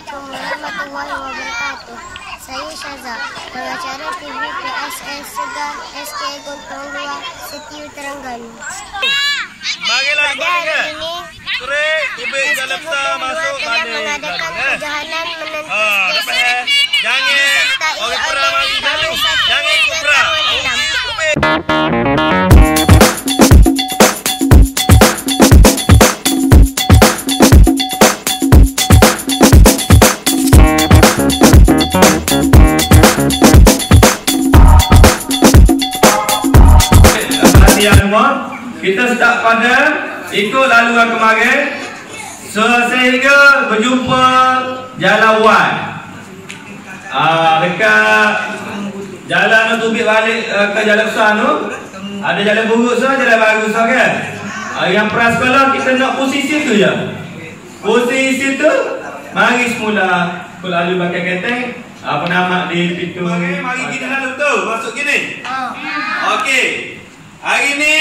Assalamualaikum warahmatullahi wabarakatuh. Saya Syaza, pengacara TV PSS Segar SK Gontong 2 Setiu Terengganu. Mari lah, Pada hari ini, Kere, Ibu Jalapta masuk. Perhatian semua Kita start pada Ikut laluan kemarin. So, Sehingga berjumpa Jalan Wan ah, Dekat Jalan tu tubik balik uh, ke jalan besar tu. Ada jalan buruk so, jalan baru so kan? Ah, Yang prasekolah kita nak posisi tu je. Posisi tu Mari semula Kau lalu pakai keteng. Apa nama di pintu. Mari, mari gini lalu tu. Masuk gini. Okey. Hari ni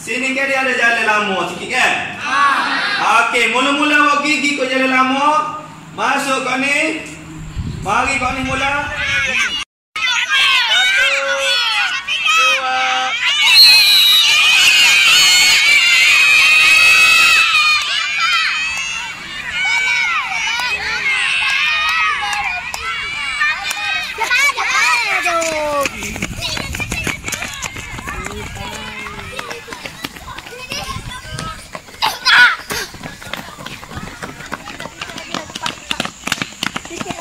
sini kan dia ada jalan lama sikit kan? Ha. Okey, mula-mula awak gigi kau jalan lama. Masuk kau ni. Mari kau ni mula.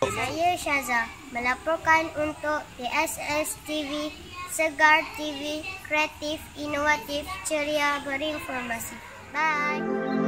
Saya Syaza melaporkan untuk PSS TV, Segar TV, kreatif, inovatif, ceria, berinformasi. Bye.